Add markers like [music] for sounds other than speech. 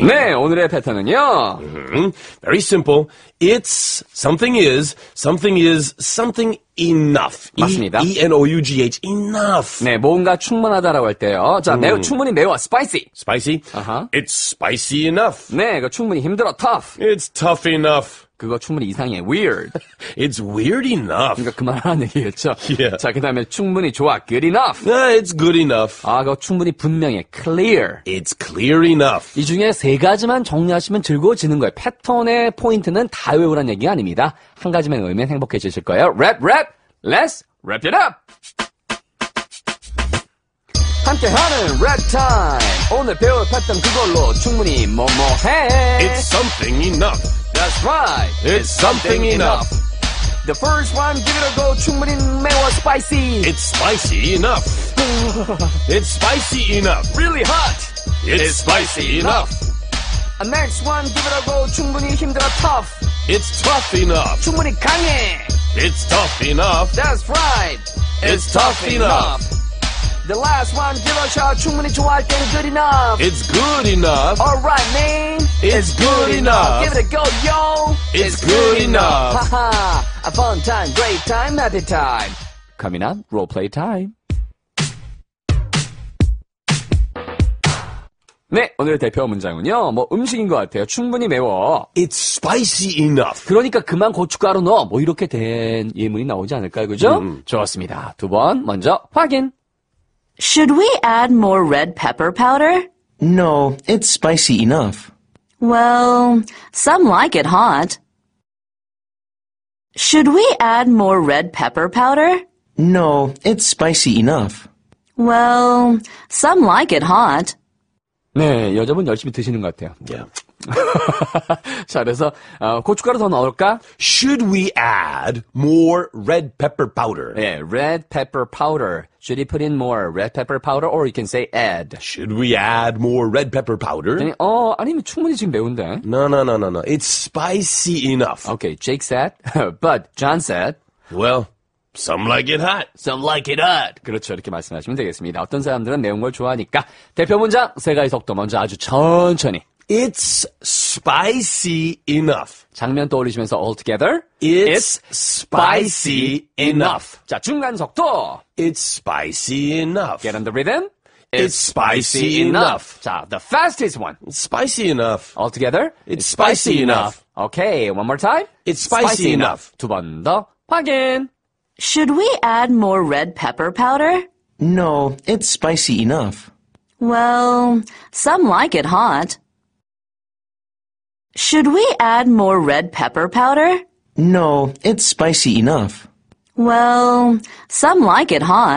네, 오늘의 패턴은요. Hmm, Very simple. It's something is something is something enough. 맞습니다. E N O U G H enough. 네, 뭔가 충분하다라고 할 때요. 자, 매우 충분히 매워, spicy. Spicy. Uh-huh. It's spicy enough. 네, 그 충분히 힘들어, tough. It's tough enough. 그거 충분히 이상해, weird. It's weird enough. 그러니까 그만하라는 얘기겠죠. Yeah. 자, 그 다음에 충분히 좋아, good enough. Ah, it's good enough. 아, 그거 충분히 분명해, clear. It's clear enough. 이 중에 세 가지만 정리하시면 즐거워지는 거예요. 패턴의 포인트는 다 외우라는 얘기가 아닙니다. 한 가지만 외우면 행복해지실 거예요. 랩, 랩, let's wrap it up! 함께하는 랩 타임! 오늘 배울 패턴 그걸로 충분히 뭐뭐해! It's something enough. That's right! It's something enough. The first one, give it a go, 충분히 매워, spicy! It's spicy enough. [laughs] It's spicy enough. really hot! It's spicy enough. And next one, give it a go, 충분히 힘들어, tough! It's tough enough. 충분히 강해! It's tough enough. That's right. It's, it's tough, tough enough. enough. The last one, give a shot. Too many to watch and good enough. It's good enough. All right, man. It's, it's good, good enough. enough. Give it a go, yo. It's, it's good, good enough. enough. Ha ha. A fun time, great time, happy time. Coming up, role play time. 네, 오늘 대표 문장은요. 뭐 음식인 것 같아요. 충분히 매워. It's spicy enough. 그러니까 그만 고춧가루 넣어. 뭐 이렇게 된 예문이 나오지 않을까요? 그죠? 좋습니다. 두 번 먼저 확인. Should we add more red pepper powder? No, it's spicy enough. Well, some like it hot. Should we add more red pepper powder? No, it's spicy enough. Well, some like it hot. 네, 여자분 열심히 드시는 것 같아요. Yeah. [laughs] 자, 그래서 어, 고춧가루 더 넣을까? Should we add more red pepper powder? 네, red pepper powder. Should he put in more red pepper powder, or you can say add? Should we add more red pepper powder? 아니, 어, 아니면 충분히 지금 매운데. No, no, no, no, no. It's spicy enough. Okay, Jake said, [laughs] but John said, Well, Some like it hot. some like it hot. 그렇죠, 이렇게 말씀하시면 되겠습니다. 어떤 사람들은 매운 걸 좋아하니까 대표 문장 세 가지 속도 먼저 아주 천천히. It's spicy enough. 장면 떠올리시면서 all together. It's spicy enough. 자, 중간 속도. It's spicy enough. Get on the rhythm. It's spicy enough. 자, the fastest one. It's spicy enough. All together. It's spicy enough. Okay, one more time. It's spicy enough. 두 번 더 확인. Should we add more red pepper powder? No, it's spicy enough. Well, some like it hot. Should we add more red pepper powder? No, it's spicy enough. Well, some like it hot.